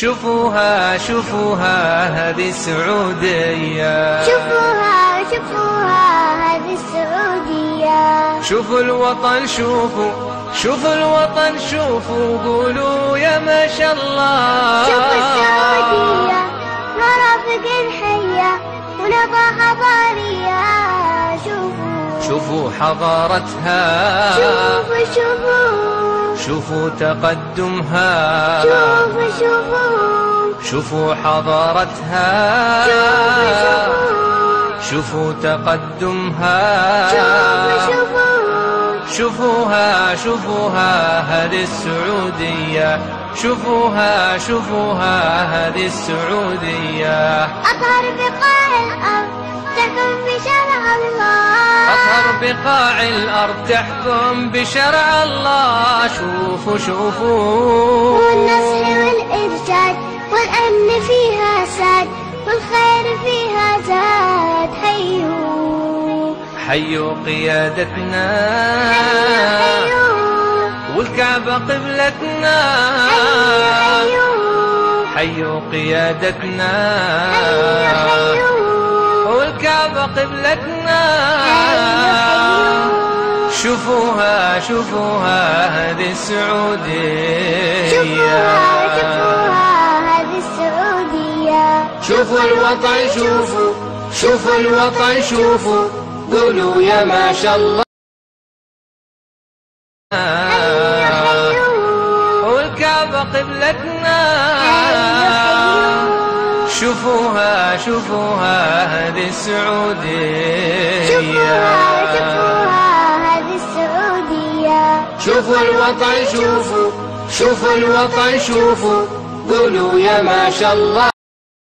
شوفوها شوفوها هذه السعودية. شوفوها شوفوها هذه السعودية. شوفوا الوطن شوفوا شوفوا الوطن شوفوا قولوا يا ما شاء الله. شوفوا السعودية مرافق الحية ونظى حضارية. شوفوا. شوفوا حضارتها. شوفوا شوفوا. شوفوا تقدمها. شوفوا شوفوا. شوفوا حضارتها. شوفوا تقدمها. شوفوا شوفوا شوفوها شوفوها هذه السعودية. شوفوها شوفوها هذه السعودية. أطهر بقاع الأرض تحكم بشرع الله. أطهر بقاع الأرض تحكم بشرع الله. شوفوا شوفوا. والنصح والإرشاد والأمن فيها ساد والخير فيها زاد. حيوا حيوا قيادتنا. حيوا والكعبة قبلتنا. حيوا حيوا قيادتنا. حيوا والكعبة قبلتنا. شوفوها شوفوها هذه السعودية. شوفوها. شوفوا الوطن شوفوا شوفوا الوطن شوفوا. قولوا يا ما شاء الله. والكعبة قبلتنا. شوفوها شوفوها هذه السعودية شوفوها شوفوها هذه السعودية. شوفوا الوطن شوفوا شوفوا الوطن شوفوا. قولوا يا ما شاء الله.